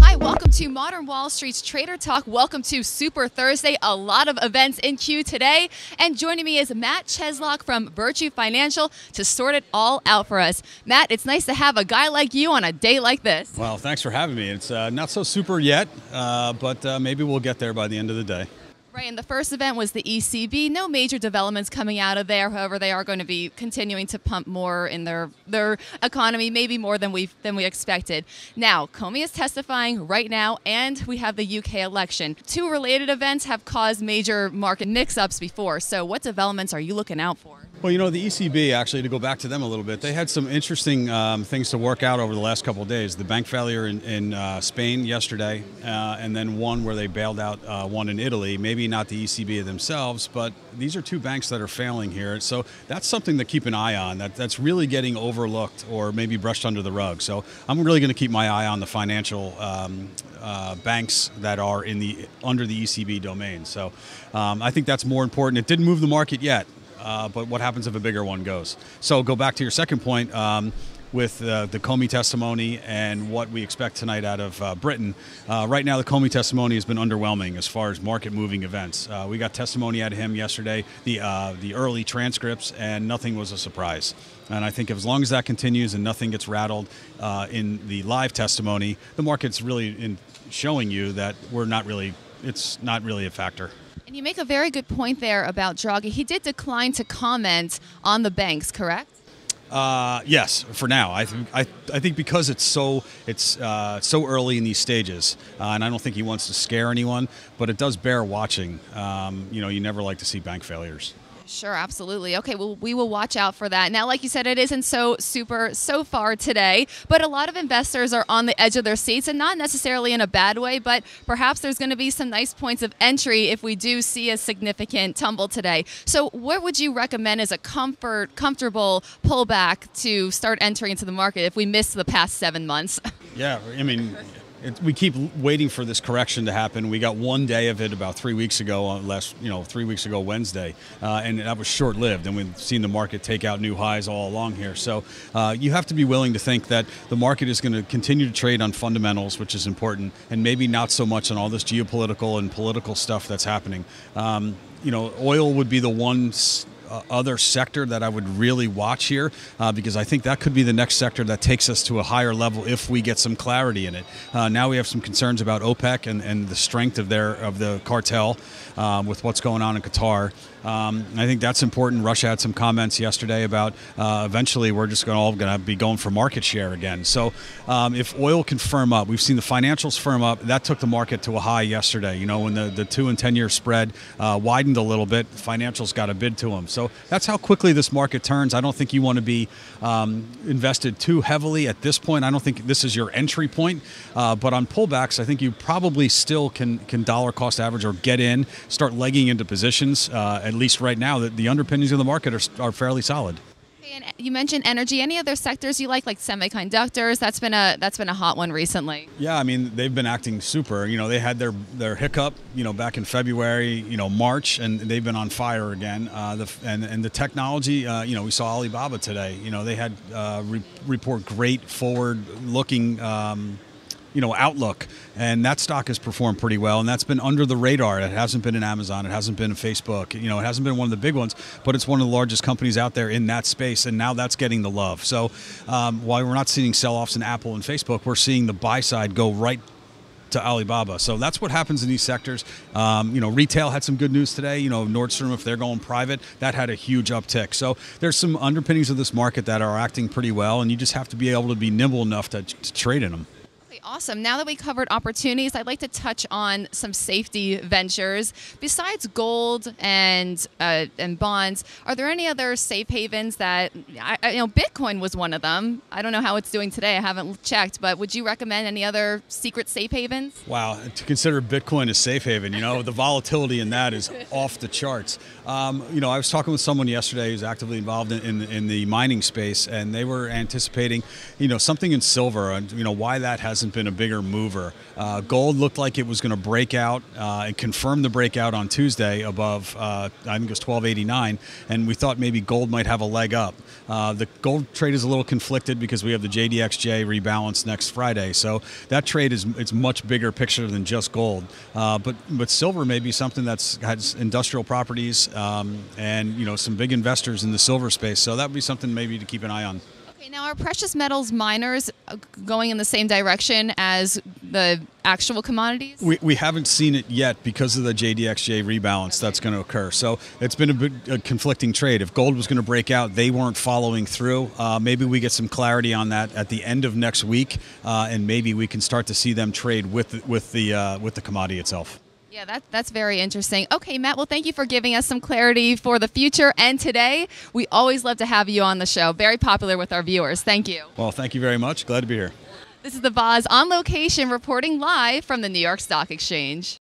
Hi, welcome to Modern Wall Street's Trader Talk. Welcome to Super Thursday. A lot of events in queue today. And joining me is Matt Cheslock from Virtu Financial to sort it all out for us. Matt, it's nice to have a guy like you on a day like this. Well, thanks for having me. It's uh, not so super yet, uh, but uh, maybe we'll get there by the end of the day. Right, and the first event was the ECB. No major developments coming out of there. However, they are going to be continuing to pump more in their their economy, maybe more than we than we expected. Now, Comey is testifying right now, and we have the UK election. Two related events have caused major market mix-ups before. So, what developments are you looking out for? Well, you know, the ECB, actually, to go back to them a little bit, they had some interesting um, things to work out over the last couple of days. The bank failure in, in uh, Spain yesterday, uh, and then one where they bailed out uh, one in Italy. Maybe not the ECB themselves, but these are two banks that are failing here. So that's something to keep an eye on. That, that's really getting overlooked or maybe brushed under the rug. So I'm really going to keep my eye on the financial um, uh, banks that are in the under the ECB domain. So um, I think that's more important. It didn't move the market yet. Uh, but what happens if a bigger one goes? So go back to your second point. Um, with uh, the Comey testimony and what we expect tonight out of uh, Britain. Uh, right now, the Comey testimony has been underwhelming as far as market-moving events. Uh, we got testimony out of him yesterday, the uh, the early transcripts, and nothing was a surprise. And I think as long as that continues and nothing gets rattled in the live testimony, the market's really in showing you that we're not really. It's not really a factor. And you make a very good point there about Draghi. He did decline to comment on the banks, correct? Uh, yes, for now. I, th- I, I think because it's so it's uh, so early in these stages, uh, and I don't think he wants to scare anyone, but it does bear watching. Um, you know, you never like to see bank failures. Sure, absolutely. Okay, well, we will watch out for that. Now, like you said, it isn't so super so far today, but a lot of investors are on the edge of their seats, and not necessarily in a bad way, but perhaps there's going to be some nice points of entry if we do see a significant tumble today. So, what would you recommend as a comfort, comfortable pullback to start entering into the market if we miss the past seven months? Yeah, I mean, it, we keep waiting for this correction to happen. We got one day of it about three weeks ago, uh, last you know, three weeks ago Wednesday, uh, and that was short-lived. And we've seen the market take out new highs all along here. So uh, you have to be willing to think that the market is going to continue to trade on fundamentals, which is important, and maybe not so much on all this geopolitical and political stuff that's happening. Um, you know, oil would be the one uh, other sector that I would really watch here uh, because I think that could be the next sector that takes us to a higher level if we get some clarity in it. Uh, now we have some concerns about OPEC and, and the strength of their of the cartel uh, with what's going on in Qatar. Um, I think that's important. Russia had some comments yesterday about uh, eventually we're just going all going to be going for market share again. So um, if oil can firm up, we've seen the financials firm up. That took the market to a high yesterday. You know when the, the two and ten year spread uh, widened a little bit, financials got a bid to them. So that's how quickly this market turns. I don't think you want to be um, invested too heavily at this point. I don't think this is your entry point. Uh, but on pullbacks, I think you probably still can can dollar cost average or get in, start legging into positions. Uh, at least right now, that the underpinnings of the market are, are fairly solid. And you mentioned energy. Any other sectors you like, like semiconductors? That's been a that's been a hot one recently. Yeah, I mean they've been acting super. You know, they had their their hiccup, you know, back in February, you know, March, and they've been on fire again. Uh, the and and the technology, uh, you know, we saw Alibaba today. You know, they had uh, re- report great forward looking. Um, you know outlook and that stock has performed pretty well and that's been under the radar it hasn't been in amazon it hasn't been in facebook you know it hasn't been one of the big ones but it's one of the largest companies out there in that space and now that's getting the love so um, while we're not seeing sell-offs in apple and facebook we're seeing the buy side go right to Alibaba. So that's what happens in these sectors. Um, you know, retail had some good news today. You know, Nordstrom, if they're going private, that had a huge uptick. So there's some underpinnings of this market that are acting pretty well, and you just have to be able to be nimble enough to, to trade in them. Awesome. Now that we covered opportunities, I'd like to touch on some safety ventures. Besides gold and uh, and bonds, are there any other safe havens that I, you know? Bitcoin was one of them. I don't know how it's doing today. I haven't checked, but would you recommend any other secret safe havens? Wow, to consider Bitcoin a safe haven, you know, the volatility in that is off the charts. Um, you know, I was talking with someone yesterday who's actively involved in, in, in the mining space, and they were anticipating, you know, something in silver, and you know why that hasn't hasn't been a bigger mover. Uh, gold looked like it was going to break out uh, and confirm the breakout on Tuesday above, uh, I think it was 1289, and we thought maybe gold might have a leg up. Uh, the gold trade is a little conflicted because we have the GDXJ rebalance next Friday, so that trade is it's much bigger picture than just gold. Uh, but but silver may be something that's has industrial properties um, and you know some big investors in the silver space, so that would be something maybe to keep an eye on. Okay, now are precious metals miners uh, going in the same direction as the actual commodities? We, we haven't seen it yet because of the GDXJ rebalance that's going to occur. So it's been a bit a conflicting trade. If gold was going to break out, they weren't following through. Uh, maybe we get some clarity on that at the end of next week, uh, and maybe we can start to see them trade with with the uh, with the commodity itself. Yeah, that, that's very interesting. Okay, Matt, well, thank you for giving us some clarity for the future and today. We always love to have you on the show. Very popular with our viewers. Thank you. Well, thank you very much. Glad to be here. This is the Voz on location reporting live from the New York Stock Exchange.